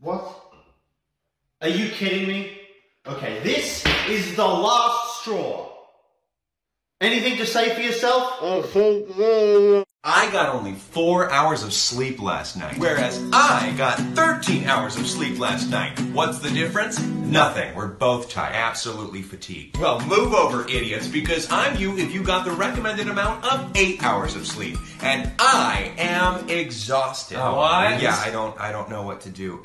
What? Are you kidding me? Okay, this is the last straw. Anything to say for yourself? I got only four hours of sleep last night, whereas I got 13 hours of sleep last night. What's the difference? Nothing. We're both tired, absolutely fatigued. Well, move over, idiots, because I'm you if you got the recommended amount of eight hours of sleep, and I am exhausted. Oh, what? Yeah, I don't, I don't know what to do.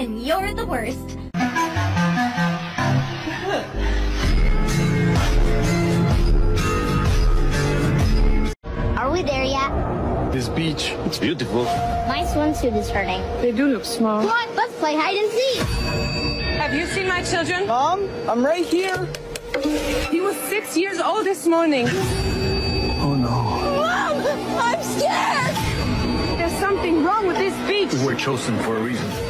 and you're the worst. Are we there yet? This beach, it's beautiful. My swimsuit is hurting. They do look small. Come on, let's play hide and seek. Have you seen my children? Mom, I'm right here. He was six years old this morning. Oh no. Mom, I'm scared! There's something wrong with this beach. We're chosen for a reason.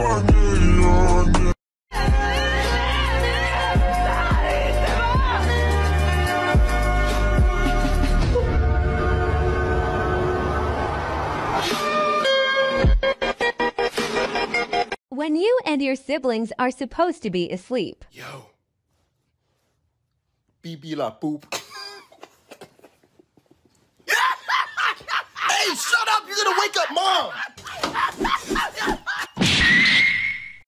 When you and your siblings are supposed to be asleep, Yo. BB la poop. hey, shut up! You're gonna wake up mom!